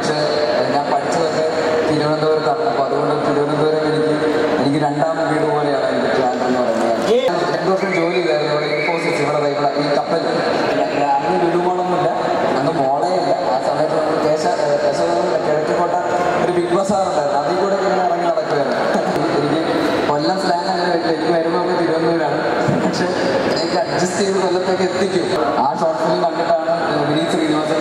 പക്ഷേ ഞാൻ പഠിച്ചതൊക്കെ തിരുവനന്തപുരത്താണ്. അപ്പോൾ അതുകൊണ്ട് തിരുവനന്തപുരം എനിക്ക് എനിക്ക് രണ്ടാമത് വീട് പോലെയാണ് എനിക്ക് ട്രാൻഡർ എന്ന് പറയുന്നത്. രണ്ടു വർഷം ജോലി ചെയ്തായിരുന്നു ഇവിടെ ഇൻഫോസിസ് ഇവിടെ ഇവിടെ ഈ കപ്പൽ. അന്ന് വിടുമോളൊന്നുമില്ല അന്ന് മോളേയില്ല ആ സമയത്ത് നമ്മൾ കേശ കിഴക്കോട്ട ഒരു ബിഗ് ബസാർ ഉണ്ടായിരുന്നു. അതിൽ കൂടെ ഇങ്ങനെ ഇറങ്ങി നടക്കുകയായിരുന്നു എനിക്ക് കൊല്ലം സ്ലാങ് അങ്ങനെ വീട്ടിൽ എനിക്ക് വരുമ്പോൾ തിരുവനന്തപുരമാണ്. പക്ഷെ എനിക്ക് അഡ്ജസ്റ്റ് ചെയ്ത് കൊല്ലത്തേക്ക് എത്തിക്കും. ആ ഷോർട്ട് ഫിലിം കണ്ടിട്ടാണ് വിനീത് ശ്രീനിവാസൻ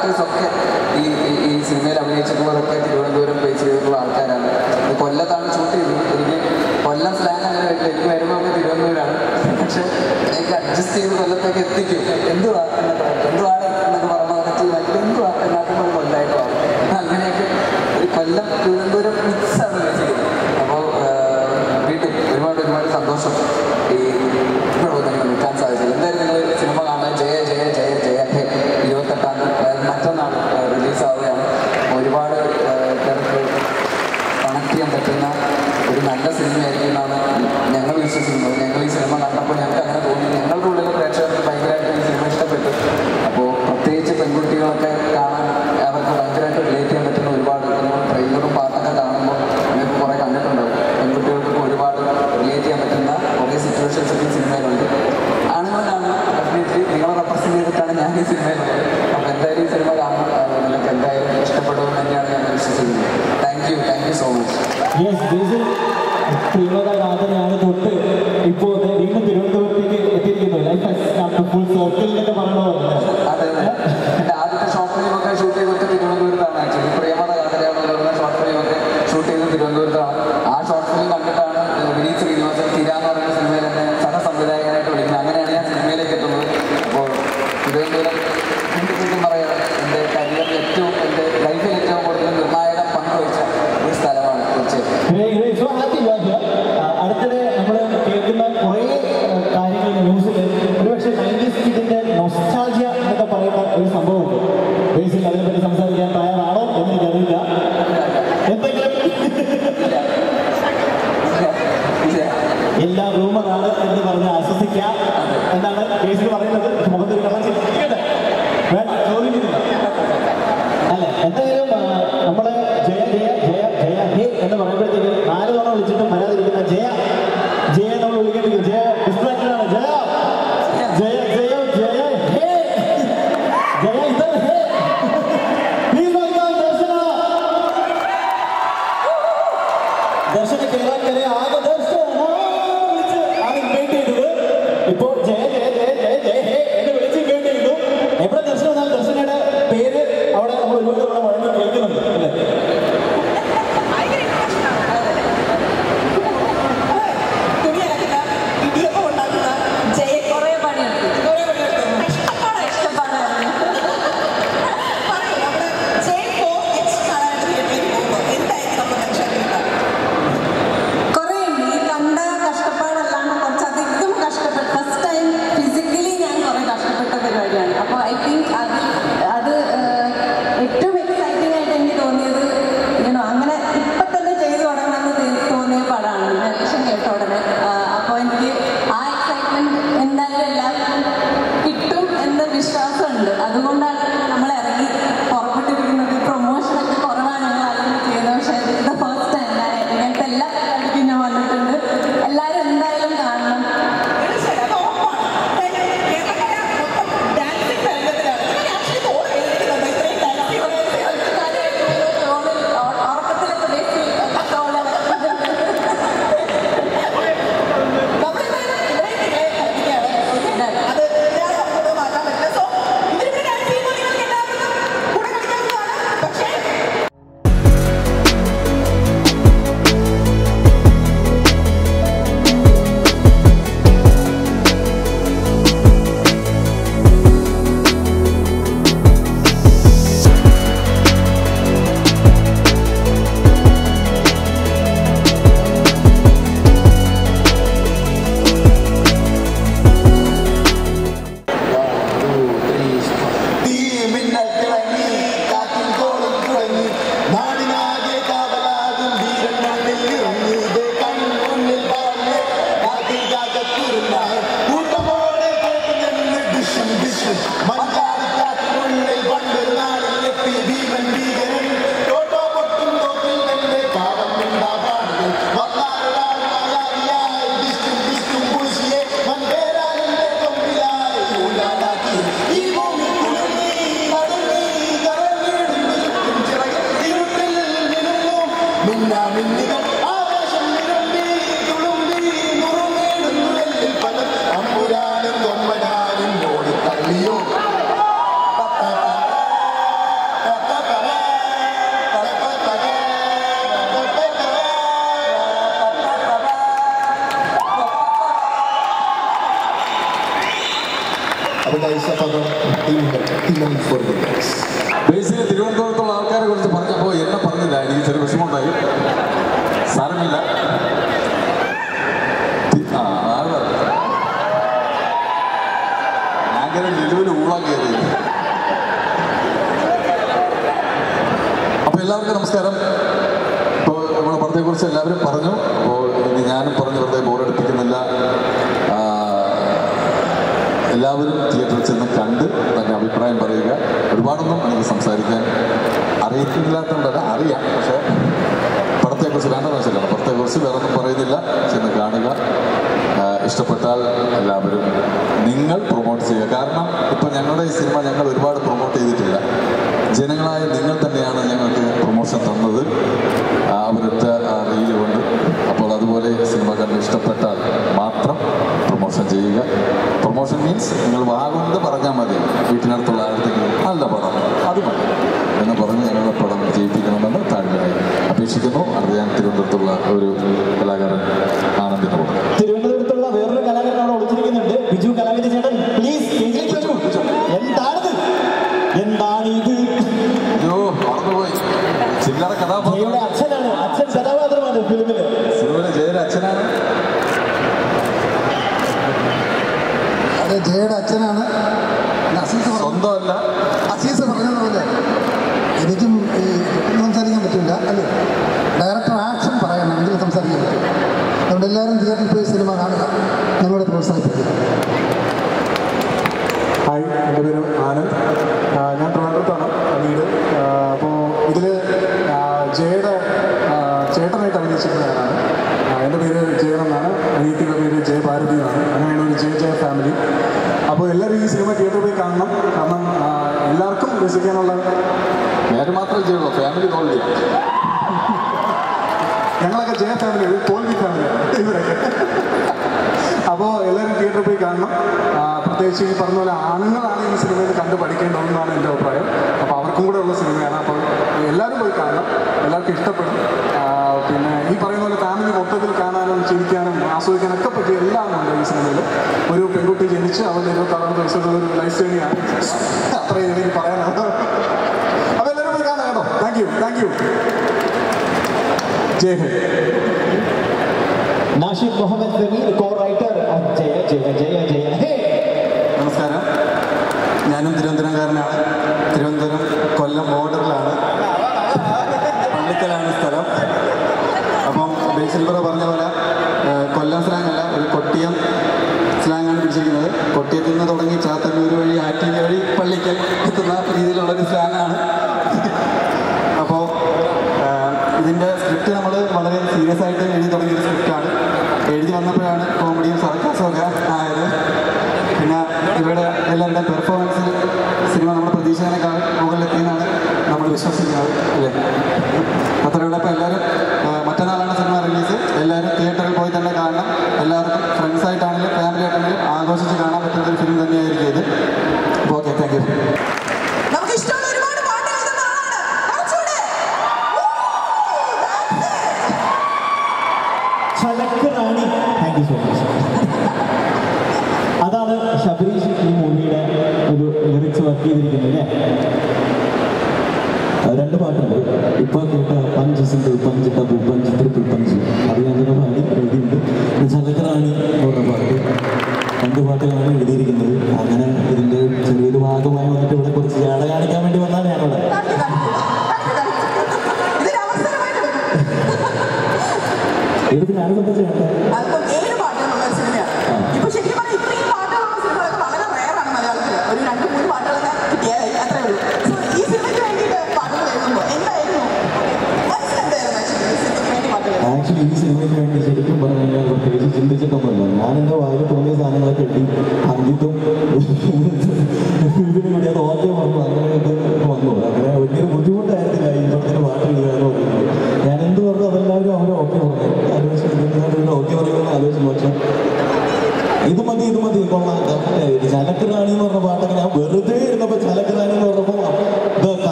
ആക്ടേഴ്സൊക്കെ ഈ ഈ സിനിമയിൽ അഭിനയിച്ചിട്ടുള്ളതൊക്കെ തിരുവനന്തപുരം പ്ലേ ചെയ്തിട്ടുള്ള ആൾക്കാരാണ്. കൊല്ലത്താണ് ഷൂട്ട് ചെയ്തത്. എനിക്ക് കൊല്ലം സ്ലാങ് അങ്ങനെ വരില്ല എനിക്ക് വരുമ്പോൾ തിരുവനന്തപുരമാണ്. പക്ഷെ എനിക്ക് അഡ്ജസ്റ്റ് ചെയ്ത് കൊല്ലത്തേക്ക് എത്തിക്കും. എന്തുവാ? എന്തുവാ? എല്ലാം റൂമറാണ് എന്ന് പറഞ്ഞ് ആശ്വസിക്കാം. എന്നാണ് കേസിൽ പറയുന്നത്. മുഖത്ത് അവിടെ നമ്മൾ വീണ്ടും ഇവിടെ വഴങ്ങി കേൾക്കുന്നുണ്ട് ഐഷപദം ബേസിന് തിരുവനന്തപുരത്തുള്ള ആൾക്കാരെ കുറിച്ച് പറഞ്ഞപ്പോൾ എന്നെ പറഞ്ഞില്ല. എനിക്ക് ചെറിയ വിഷമമുണ്ടായി. സാരമില്ല. ആങ്കര നിലവിൽ ഊളാക്കിയത്. അപ്പൊ എല്ലാവർക്കും നമസ്കാരം. ഇപ്പോൾ നമ്മുടെ പടത്തെ കുറിച്ച് എല്ലാവരും പറഞ്ഞു. അപ്പോൾ ഞാനും പറഞ്ഞു വെറുതെ ബോറടിപ്പിക്കുന്നില്ല എല്ലാവരും ഒന്നും എനിക്ക് സംസാരിക്കാൻ അറിയിക്കില്ലാത്തതുകൊണ്ടല്ല അറിയാം. പക്ഷേ പടത്തെക്കുറിച്ച് വേണ്ട മനസ്സിലാണ്. പടത്തെക്കുറിച്ച് വേറെ ഒന്നും പറയുന്നില്ല ചെന്ന് കാണുക. ഇഷ്ടപ്പെട്ടാൽ എല്ലാവരും നിങ്ങൾ പ്രൊമോട്ട് ചെയ്യുക. കാരണം ഇപ്പം ഞങ്ങളുടെ ഈ സിനിമ ഞങ്ങൾ ഒരുപാട് പ്രൊമോട്ട് ചെയ്തിട്ടില്ല. ജനങ്ങളായ നിങ്ങൾ തന്നെയാണ് ഞങ്ങൾക്ക് പ്രൊമോഷൻ തന്നത്. അവരുടെ റീൽ കൊണ്ട്. അപ്പോൾ അതുപോലെ സിനിമ കണ്ട് ഇഷ്ടപ്പെട്ടാൽ മാത്രം പ്രൊമോഷൻ ചെയ്യുക. പ്രൊമോഷൻ മീൻസ് നിങ്ങൾ വാഗുണ്ട് പറഞ്ഞാൽ മതി. വീട്ടിനടുത്തുള്ള ആഴത്തെങ്കിലും നല്ല പടം. അത് മതി. എന്ന് പറഞ്ഞ് ഞങ്ങളുടെ പടം ജയിപ്പിക്കണമെന്ന് താഴ്മയായി അപേക്ഷിക്കുന്നു. അറിയാൻ തിരുവനന്തപുരത്തുള്ള ഒരു Obrigado. കാരണം പ്രത്യേകിച്ച് ഈ പറഞ്ഞ പോലെ ആണുങ്ങളാണ് ഈ സിനിമയിൽ കണ്ട് പഠിക്കേണ്ടതെന്നാണ് എന്റെ അഭിപ്രായം. അപ്പോൾ അവർക്കും കൂടെ ഉള്ള സിനിമയാണ്. അപ്പോൾ എല്ലാവരും പോയി കാണണം. എല്ലാവർക്കും ഇഷ്ടപ്പെടും. പിന്നെ ഈ പറയുന്ന പോലെ ഫാമിലി മൊത്തത്തിൽ കാണാനും ചിരിക്കാനും ആസ്വദിക്കാനൊക്കെ പറ്റിയ എല്ലാം ഉണ്ട് ഈ സിനിമയിൽ. ഒരു പെൺകുട്ടി ജനിച്ച് അവരുടെ ഇരുപത്തി ആറാം ദിവസത്തിൽ ഒരു ലൈഫ് സ്റ്റേണിയാണ് അത്രയും എനിക്ക് പറയാനാണ് അപ്പോൾ എല്ലാവരും പോയി കാണാം കേട്ടോ. Thank you thank you Jai Hind. Nashik Muhammad Sameer co writer Jaya ജയ ജയ ജയ. ഹേ! നമസ്കാരം. ഞാനും തിരുവനന്തപുരംകാരനാണ്. തിരുവനന്തപുരം കൊല്ലം ബോർഡറിലാണ്. പള്ളിക്കലാണ് സ്ഥലം. അപ്പം ബേസിൽബ്ര പറഞ്ഞ പോലെ കൊല്ലം സ്ലാങ്ങല്ല ഒരു കൊട്ടിയം സ്ലാങ്ങാണ് പിടിച്ചിരിക്കുന്നത്. കൊട്ടിയത്തിൽ നിന്ന് തുടങ്ങി ചാത്തന്നൂർ വഴി ആറ്റിങ്ങൽ വഴി പള്ളിക്കൽ എത്തുന്ന രീതിയിലുള്ള ഒരു സ്ലാങ് ഫലക്ക് റാണി. താങ്ക് യു സോ മച്ച് അതാണ് ശബരീഷ് ഈ മൂവിയുടെ ഒരു ലിറിക്സ് വർക്ക് ചെയ്തിരിക്കുന്നത് അല്ലേ? രണ്ട് പാട്ടുണ്ട്. ഇപ്പൊ കേട്ട പഞ്ച് സിംഗിൾ പഞ്ച് പഞ്ച്